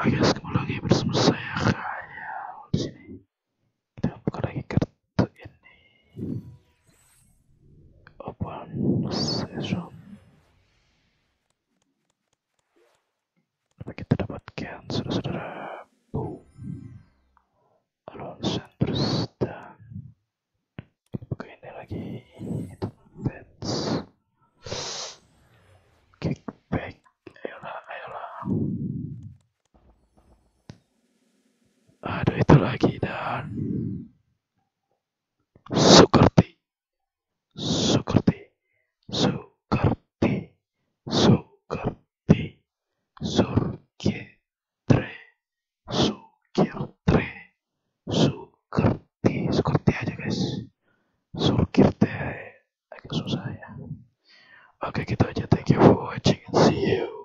Oke, kembali lagi bersama saya Khayal di sini. Kita buka lagi kartu ini. Open session. Apa kita dapatkan saudara-saudara? Boom. Alon Sanders dan buka ini lagi. lagi dan Sukerti. Sukerti. Sukerti. Sukerti. Surkitre Sukirtre Sukerti. Sukerti aja guys. Surkirte agak susah ya. Oke kita aja. Thank you for watching and see you.